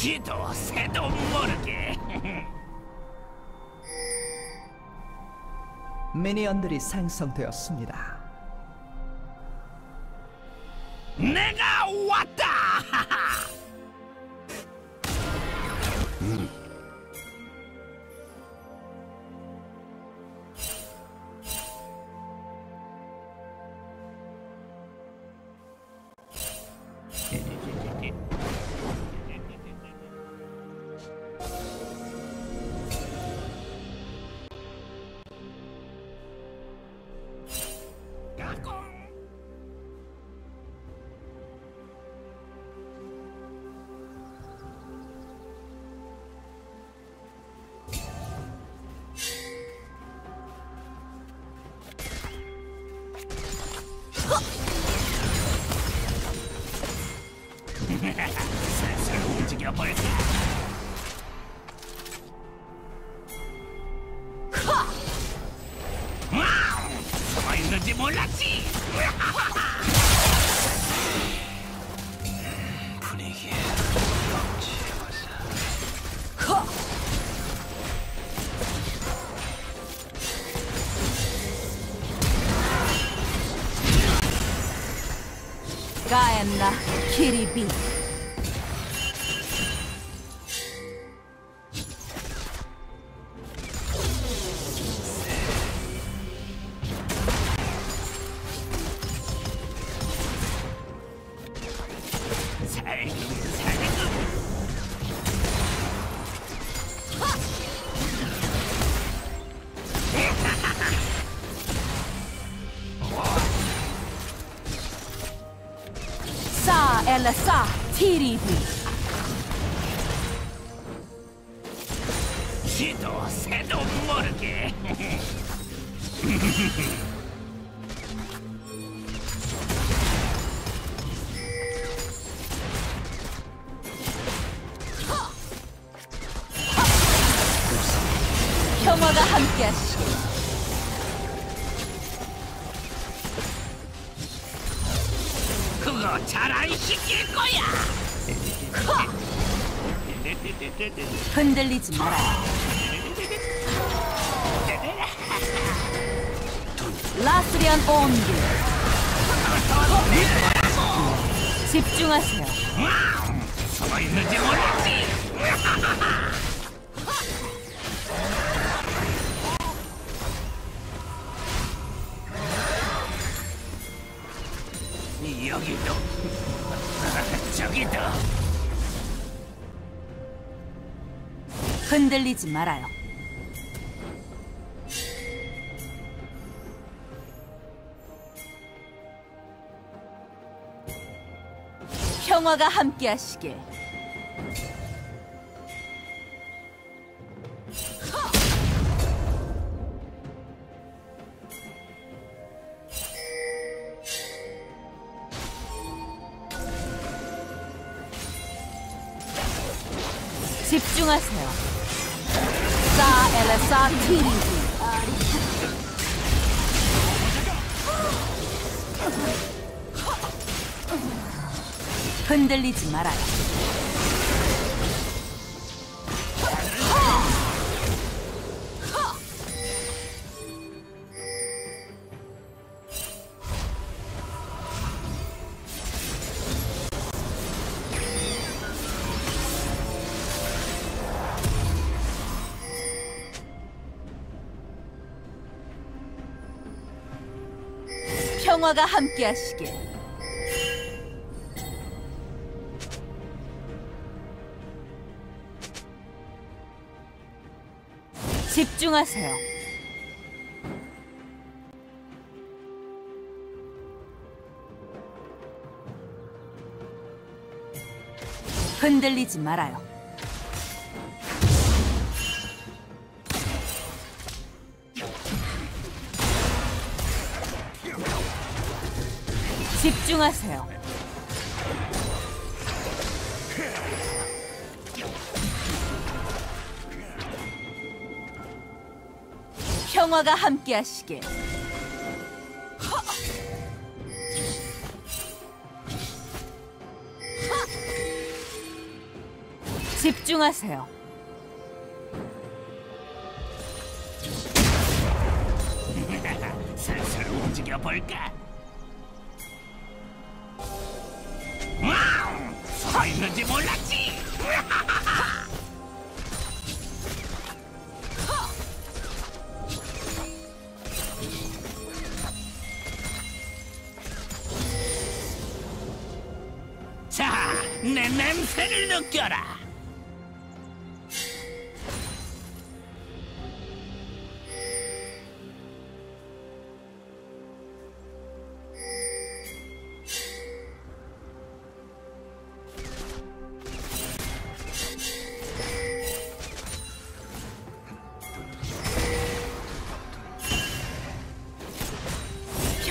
지도 새도 모르게 미니언들이 생성되었습니다. 내가 왔다 있는지 몰랐지. 분위기에 가엔나 키리비 지도 새도 모르게. 평화가 함께하시길 그거 잘 안 시킬 거야. 흔들리지 말아요 라 스리안 온길 집중하세요. 숨어 있는지 몰랐지 여기도. 저기도. 흔들리지 말아요 평화가 함께하시길 흔들리지 말아요. 평화가 함께하시길. 집중하세요. 흔들리지 말아요. 집중하세요. 평화가 함께하시길. 집중하세요. 슬슬 움직여 볼까?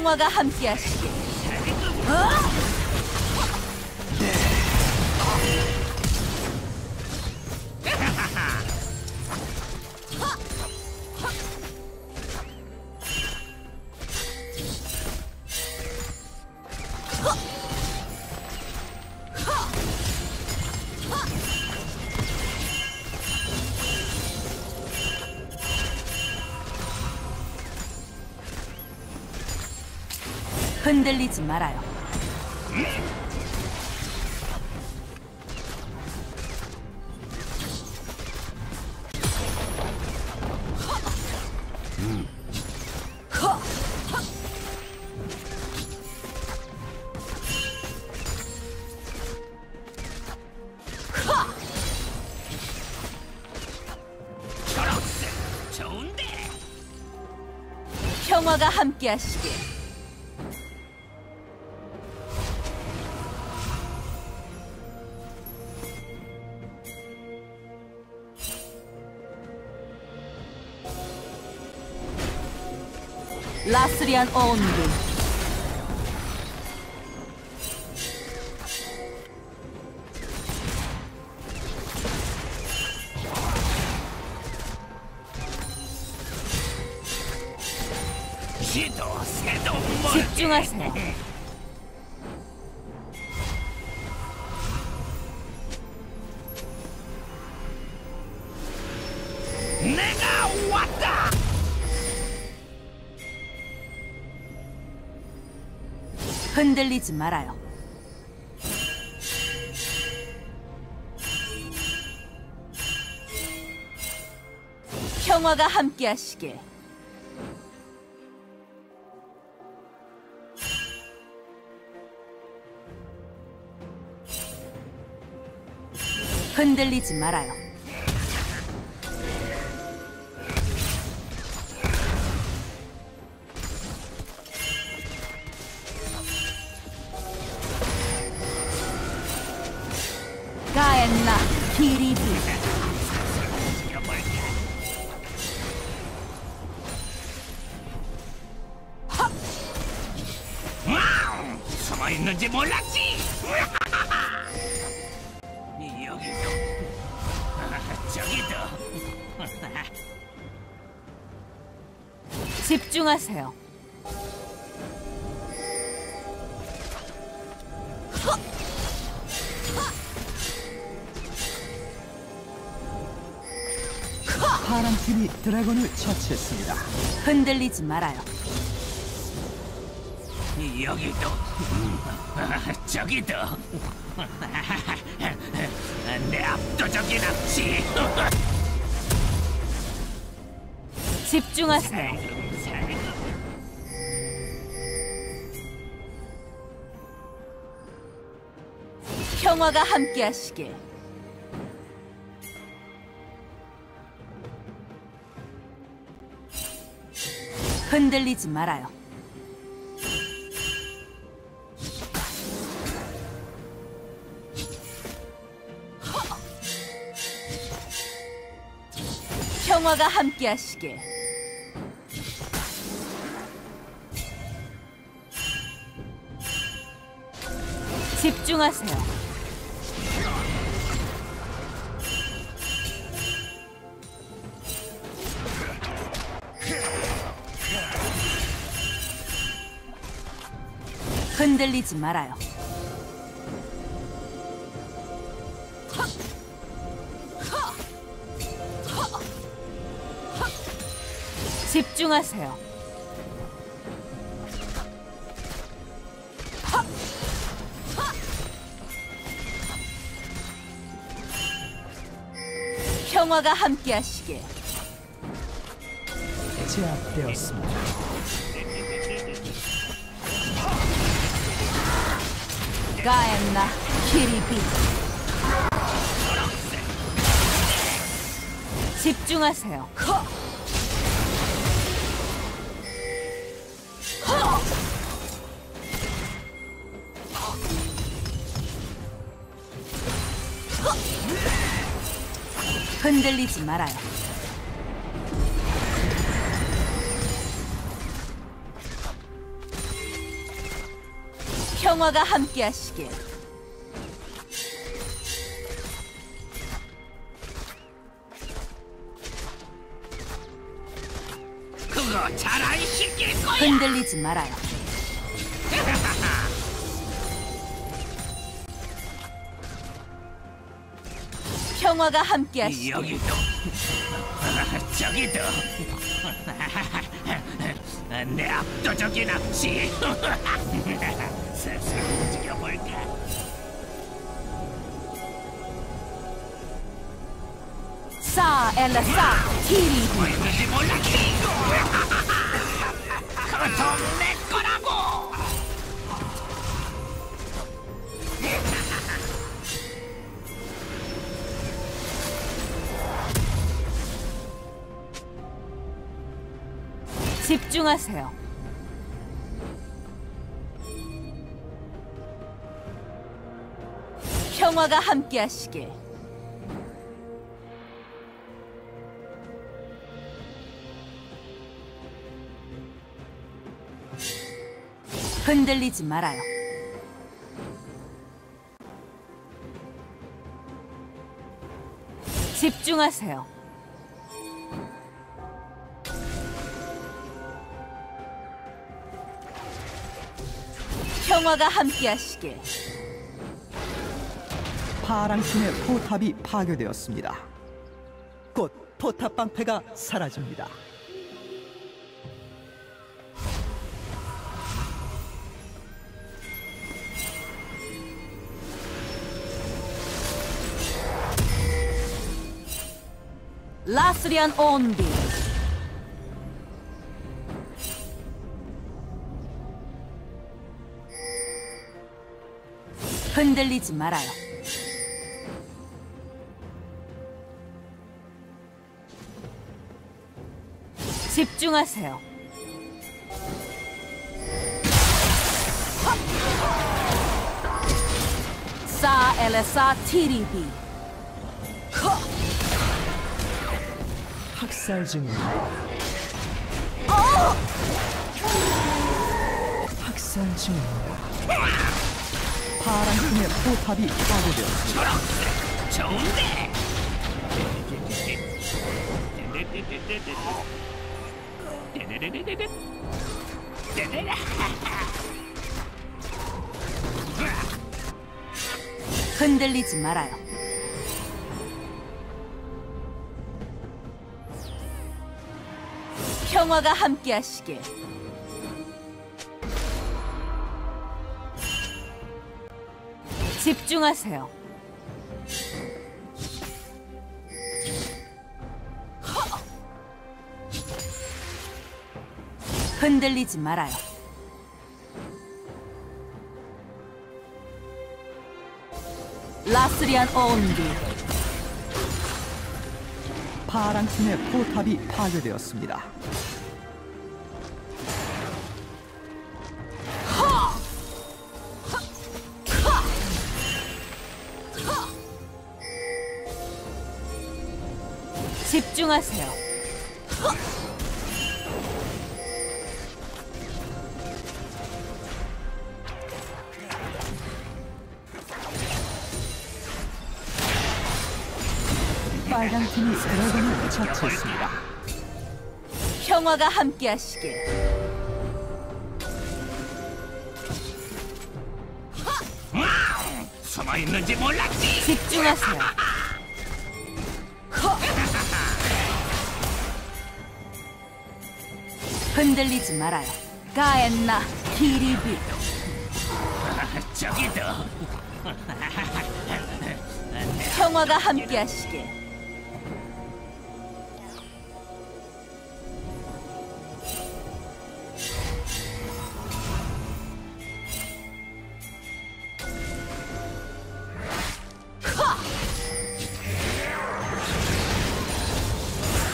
평화가 함께하시길. 흔들리지 말아요. 평화가 함께하시길. 라스리안 온기 쥐 흔들리지 말아요. 평화가 함께하시길. 흔들리지 말아요. 숨어 있는지 몰랐지. 이 여기도 아, 저기도 집중하세요. 파란 팀이 드래곤을 처치했습니다. 흔들리지 말아요. 이 여기도 아, 저기도 내 압도적인 압치. 집중하세요. 평화가 함께하시길. 흔들리지 말아요. 평화가 함께하시길. 집중하세요. 흔들리지 말아요. 집중하세요. 평화가 함께하시길. 제압되었습니다. 가엔나 키리비. 집중하세요. 흔들리지 말아요. 평화가 함께하시길. 그거 잘안 시킬 거야. 흔들리지 말아요. 평화가 함께하시길. 여기도. 저기도. 내 압도적인 압치 슬슬 움직여볼까? 싸 엘라싸 티리비. 보이는지 몰라 그돈 내 거라고 집중하세요. 평화가 함께하시길. 흔들리지 말아요. 집중하세요. 평화가 함께하시길. 파랑 팀의 포탑이 파괴되었습니다. 곧 포탑 방패가 사라집니다. 라스리안 온비. 흔들리지 말아요. 집중하세요. 싸 엘레사 티리비. 학살 중입니다. 학살 중입니다. 파랑팀의 포탑이 파괴되었습니다. 좋은데 흔들리지 말아요. 평화가 함께하시길. 집중하세요. 흔들리지 말아요. 라스리안 온비. 파랑팀의 포탑이 파괴되었습니다. 집중하세요. 빨강 팀이 드래곤을 처치했습니다. 평화가 함께하시길. 숨어 있는지 몰랐지. 집중하세요. 흔들리지 말아요. 가엔나 기리비 저기도 평화가 함께하시길.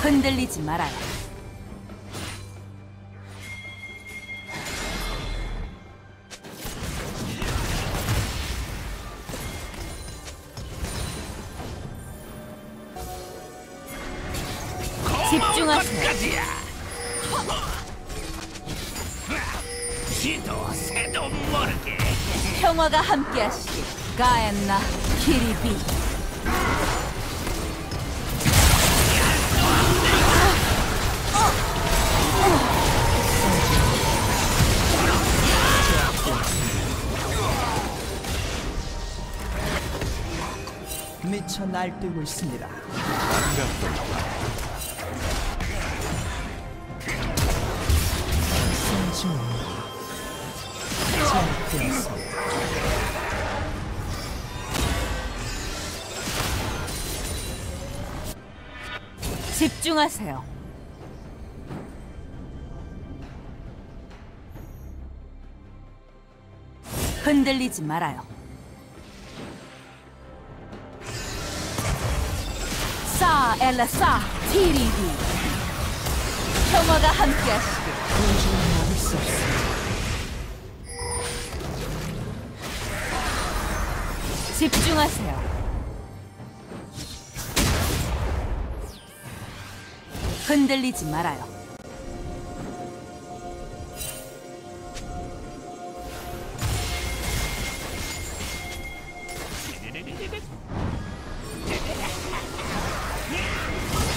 흔들리지 말아요. 집중하세요. 것까지야. 지도 새도 모르게 평화가 함께하시길. 가엔나 기리비 미쳐 날뛰고 있습니다. 중 입니다. 제압되었습니다. 집중하세요. 흔들리지 말아요. 싸 엘라 싸 티리비 평화가 함께하시길 집중하세요. 흔들리지 말아요.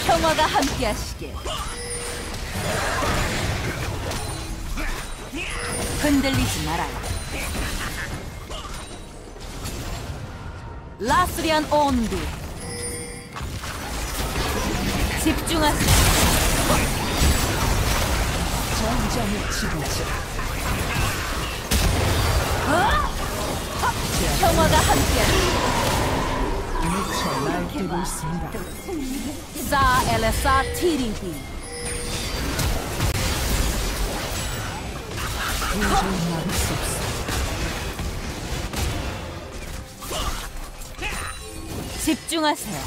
평화가 함께하시길. 흔들리지 말아요. 라스리안 온디. 집중하세요. 전장의 지도자 평화가 함께하시길. 미쳐 날뛰고 있습니다. 사 엘레사 티리비. 도저히 막을 수 없습 집중하세요.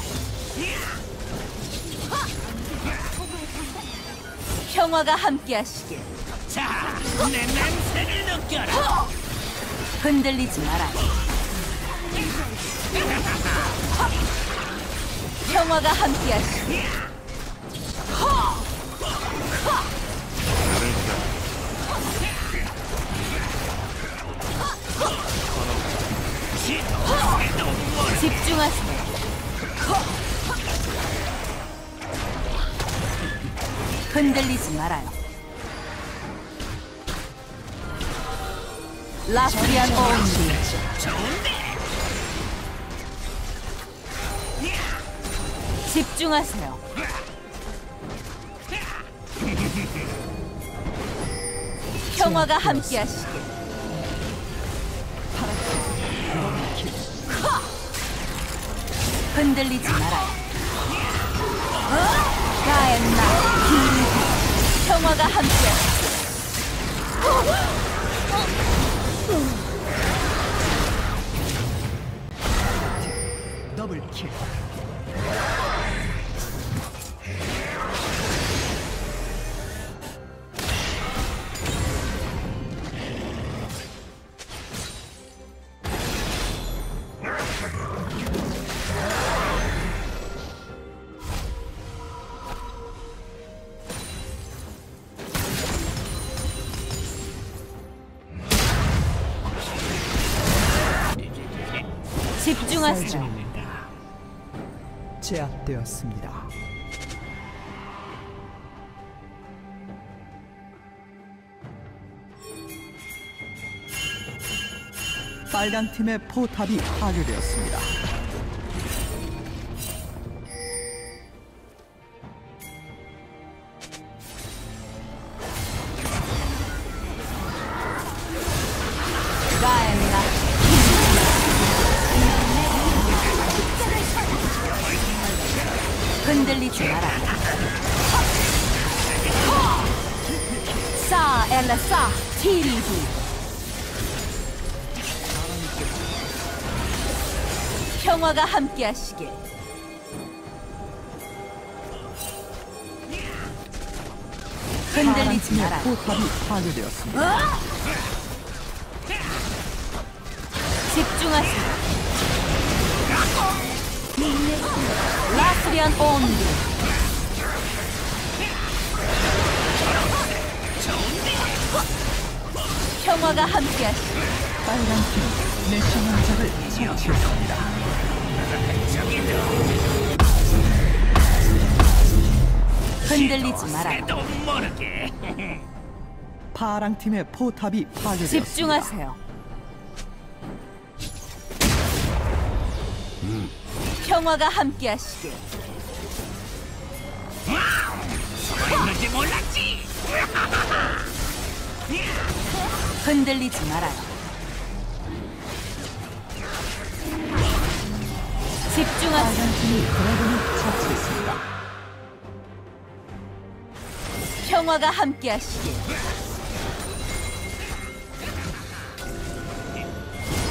평화가 함께하시길. 자, 내 냄새를 느껴라. 흔들리지 말아요. 평화가 함께하시길. 집중하세요. 흔들리지 말아요. 라프리안. 좋은데. 집중하세요. 평화가 함께하시 흔들리지 말아요. 가엔나 기리비 평화가 함께하시길. 더블 킬. 중입니다. 제압되었습니다. 빨간 팀의 포탑이 파괴되었습니다. 흔들리지 마라. 싸 엘라 싸 티리디 평화가 함께하시길. 흔들리지 마라. 포탑이 파괴되었습니다. 집중하세요. 라스리안 온디. 평화가 함께하시. 빨간 팀 내셔널자를 처치했습니다. 흔들리지 마라. 파랑 팀의 포탑이 파괴되었습니다. 집중하세요. 평화가 함께하시길. 있는지 몰랐지 흔들리지 말아요. 집중하세요. 팀이 드래곤을 처치했습니다. 평화가 함께하시길.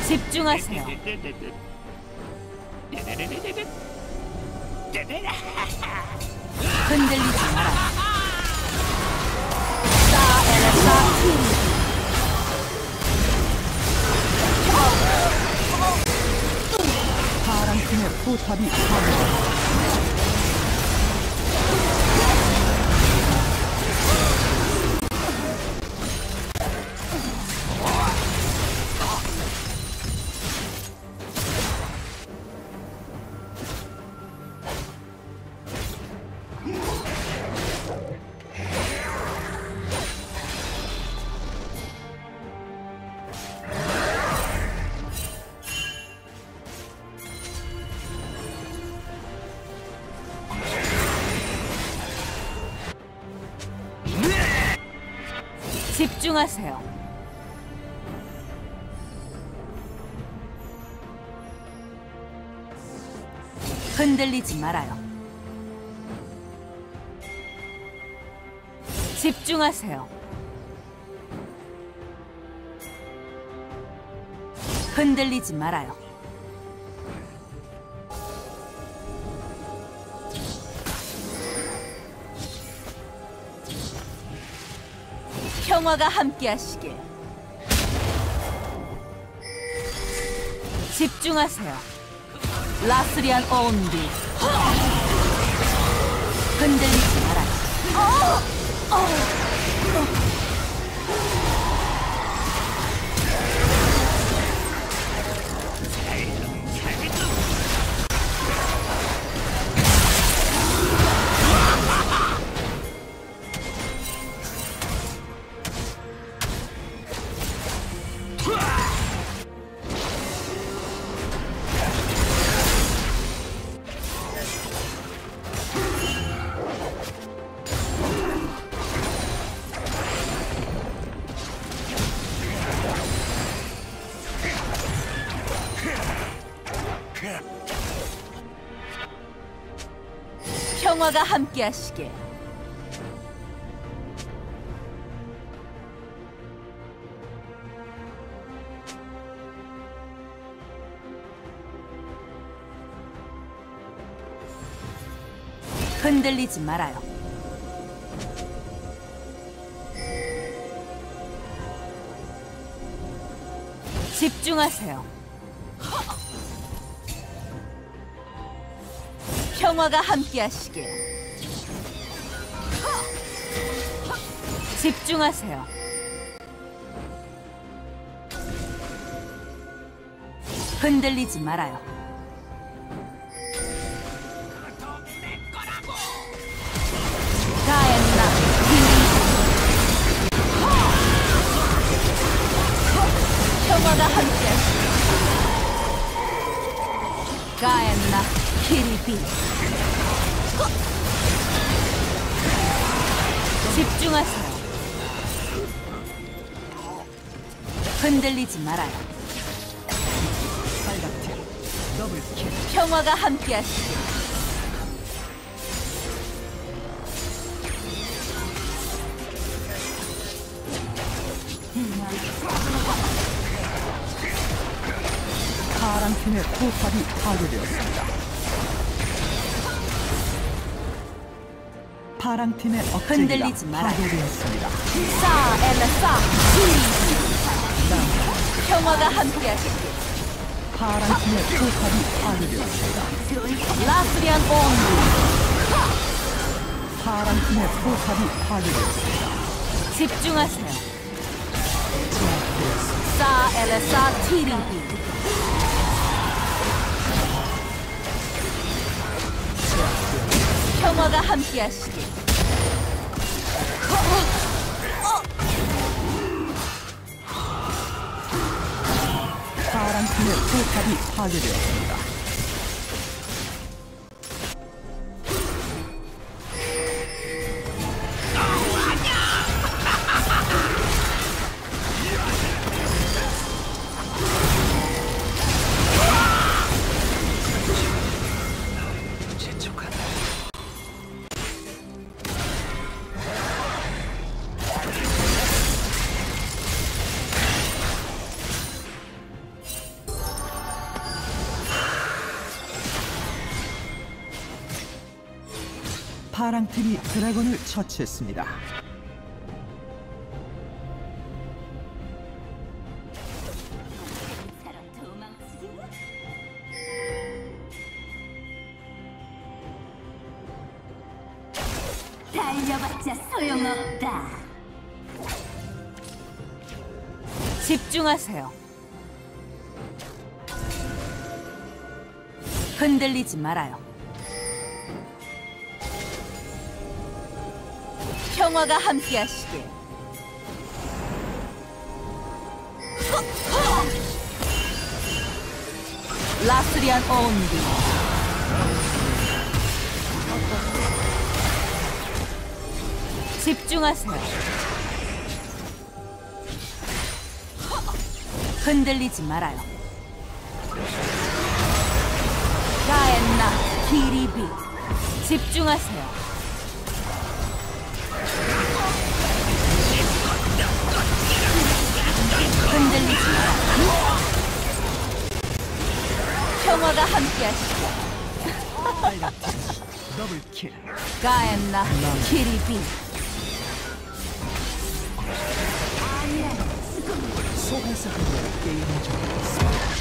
집중하세요. 흔들리지 마라. 파랑 팀의 포탑이 파괴 집중하세요. 흔들리지 말아요. 집중하세요. 흔들리지 말아요. 평화가 함께하시길. 집중하세요. 라스리안 온디. 흔들리지 마라. 평화가 함께하시길. 흔들리지 말아요. 집중하세요. 평화가 함께하시길. 집중하세요. 흔들리지 말아요. 비. 집중하세요. 흔들리지 말아요. 평화가 함께하시길. 파랑팀의 포탑이 파괴되었습니다. 파랑 팀의 억제기가 흔들리지 말아요. 파괴되었습니다. 싸 엘라싸 키리비. 평화가 함께하시길. 파랑 팀의 포탑이 파괴되었습니다. 라스리안 온리. 파랑 팀의 포탑이 파괴되었습니다. 집중하세요. 싸 엘라싸 키리 평화가 함께하시길. 파랑팀의 포탑이 파괴되었습니다. 재촉하다. 파랑 팀이 드래곤을 처치했습니다. 달려봤자 소용없다. 집중하세요. 흔들리지 말아요. 평화가 함께하시길. 라스리안 온디. 집중하세요. 흔들리지 말아요. 가엔나 기리비 집중하세요. 흔들리지 말아요. 평화가 함께하시고 더블 킬. 가엔나 기리비 소환사들의 게임을 정했습니다.